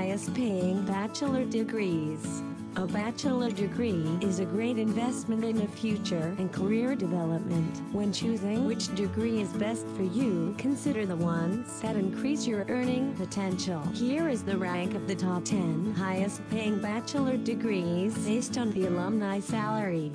highest paying bachelor degrees. A bachelor degree is a great investment in the future and career development. When choosing which degree is best for you, consider the ones that increase your earning potential. Here is the rank of the top 10 highest paying bachelor degrees based on the alumni salary.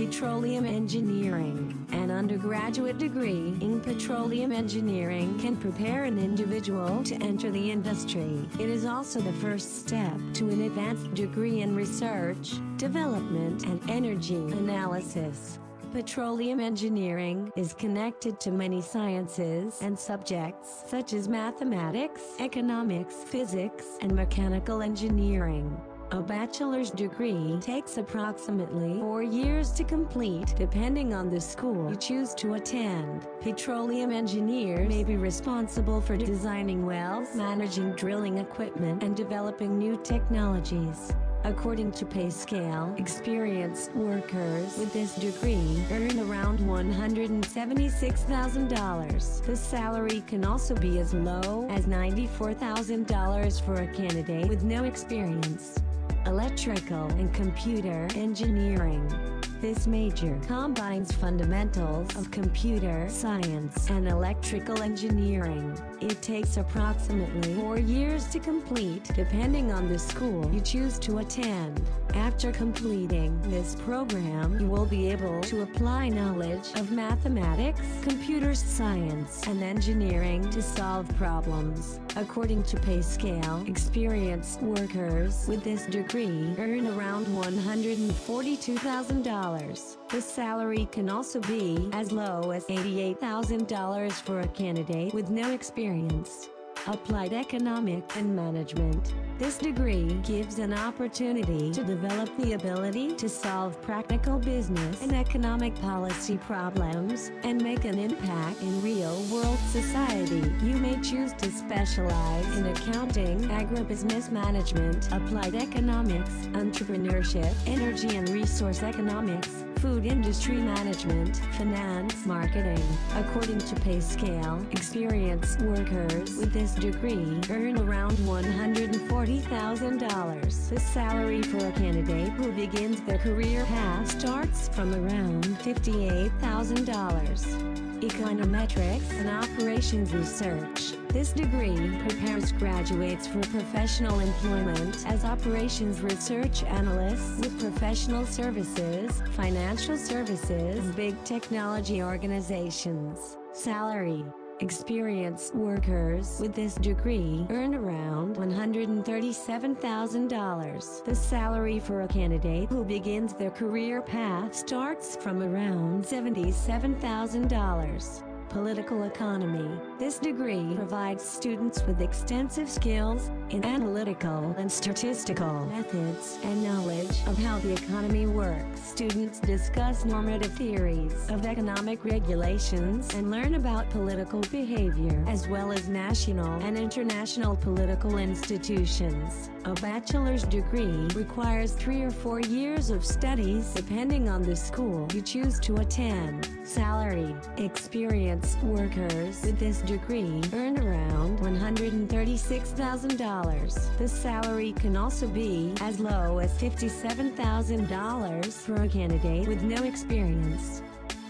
Petroleum Engineering. An undergraduate degree in petroleum engineering can prepare an individual to enter the industry. It is also the first step to an advanced degree in research, development, and energy analysis. Petroleum engineering is connected to many sciences and subjects such as mathematics, economics, physics, and mechanical engineering. A bachelor's degree takes approximately four years to complete depending on the school you choose to attend. Petroleum engineers may be responsible for designing wells, managing drilling equipment, and developing new technologies. According to PayScale, experienced workers with this degree earn around $176,000. The salary can also be as low as $94,000 for a candidate with no experience electrical and computer engineering. This major combines fundamentals of computer science and electrical engineering. It takes approximately four years to complete depending on the school you choose to attend. After completing this program you will be able to apply knowledge of mathematics, computer science, and engineering to solve problems. According to PayScale, experienced workers with this degree earn around $142,000. The salary can also be as low as $88,000 for a candidate with no experience. Applied Economic and Management. This degree gives an opportunity to develop the ability to solve practical business and economic policy problems and make an impact in real-world society. You may choose to specialize in accounting, agribusiness management, applied economics, entrepreneurship, energy and resource economics, food industry management, finance, marketing. According to PayScale, experienced workers with this degree earn around $140,000. The salary for a candidate who begins their career path starts from around $58,000. Econometrics and Operations Research. This degree prepares graduates for professional employment as operations research analysts with professional services, financial services, big technology organizations. Salary Experienced workers with this degree earn around $137,000. The salary for a candidate who begins their career path starts from around $77,000 political economy. This degree provides students with extensive skills in analytical and statistical methods and knowledge of how the economy works. Students discuss normative theories of economic regulations and learn about political behavior as well as national and international political institutions. A bachelor's degree requires three or four years of studies depending on the school you choose to attend. Salary Experience workers with this degree earn around $136,000. The salary can also be as low as $57,000 for a candidate with no experience.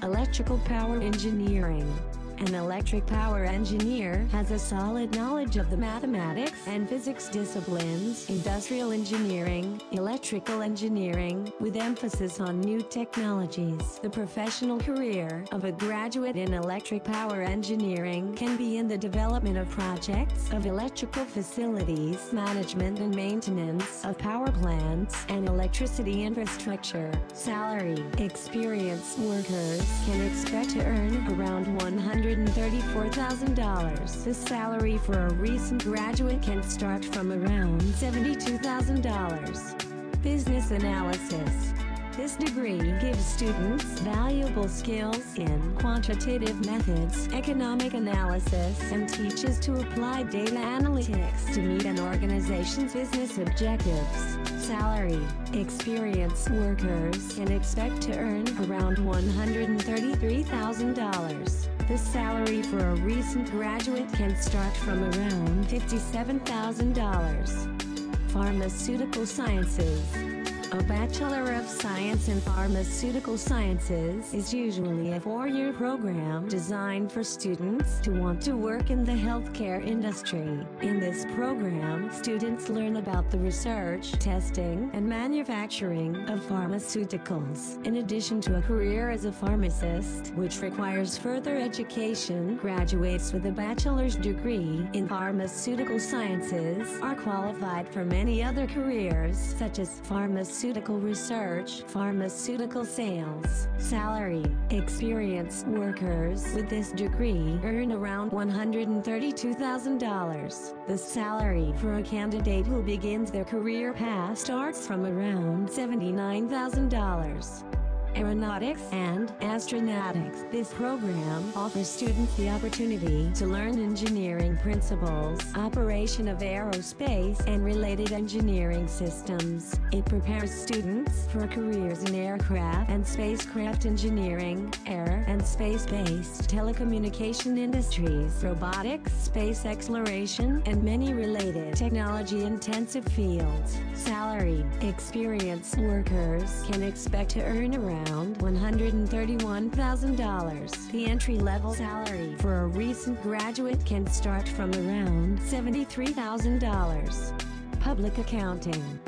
Electrical Power Engineering an electric power engineer has a solid knowledge of the mathematics and physics disciplines, industrial engineering, electrical engineering, with emphasis on new technologies. The professional career of a graduate in electric power engineering can be in the development of projects of electrical facilities, management and maintenance of power plants, and electricity infrastructure. Salary Experienced workers can expect to earn around 100 $134,000. The salary for a recent graduate can start from around $72,000. Business Analysis this degree gives students valuable skills in quantitative methods, economic analysis, and teaches to apply data analytics to meet an organization's business objectives. Salary Experienced workers can expect to earn around $133,000. The salary for a recent graduate can start from around $57,000. Pharmaceutical Sciences a Bachelor of Science in Pharmaceutical Sciences is usually a four-year program designed for students to want to work in the healthcare industry. In this program, students learn about the research, testing, and manufacturing of pharmaceuticals. In addition to a career as a pharmacist, which requires further education, graduates with a bachelor's degree in pharmaceutical sciences are qualified for many other careers such as pharmaceutical pharmaceutical research, pharmaceutical sales, salary. Experienced workers with this degree earn around $132,000. The salary for a candidate who begins their career path starts from around $79,000. Aeronautics and Astronautics. This program offers students the opportunity to learn engineering principles, operation of aerospace and related engineering systems. It prepares students for careers in aircraft and spacecraft engineering, air and space-based telecommunication industries, robotics, space exploration, and many related technology-intensive fields. Salary. Experienced workers can expect to earn around around $131,000. The entry-level salary for a recent graduate can start from around $73,000. Public accounting.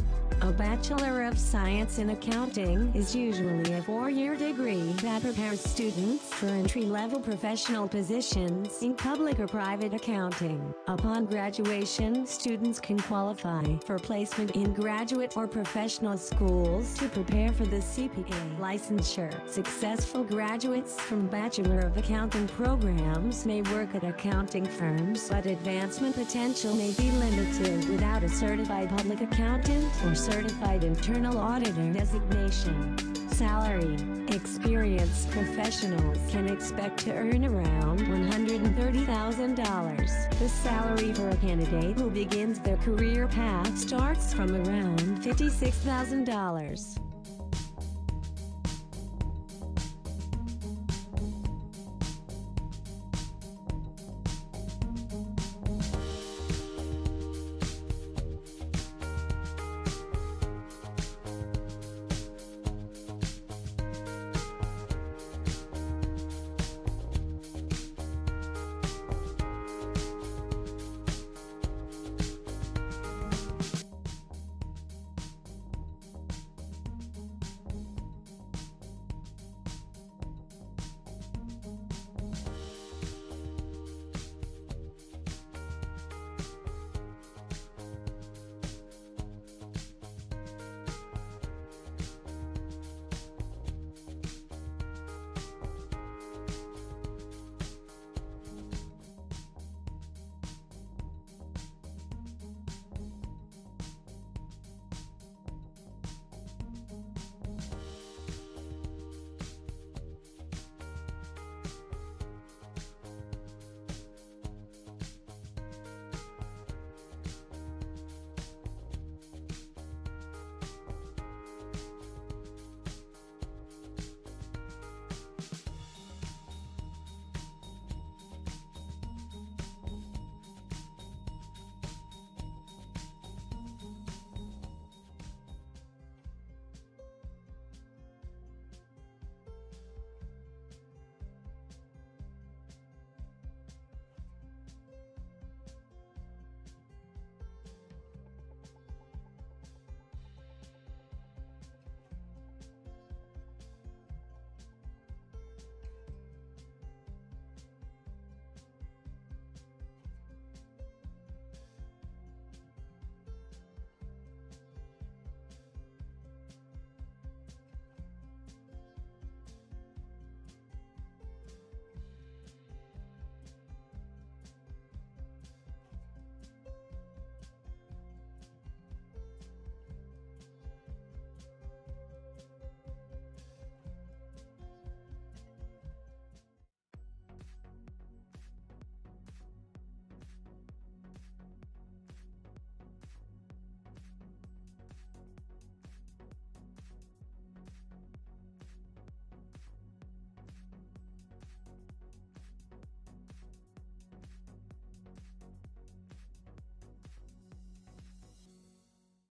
A Bachelor of Science in Accounting is usually a four-year degree that prepares students for entry-level professional positions in public or private accounting. Upon graduation, students can qualify for placement in graduate or professional schools to prepare for the CPA licensure. Successful graduates from Bachelor of Accounting programs may work at accounting firms, but advancement potential may be limited without a certified public accountant or Certified Internal Auditor designation. Salary. Experienced professionals can expect to earn around $130,000. The salary for a candidate who begins their career path starts from around $56,000.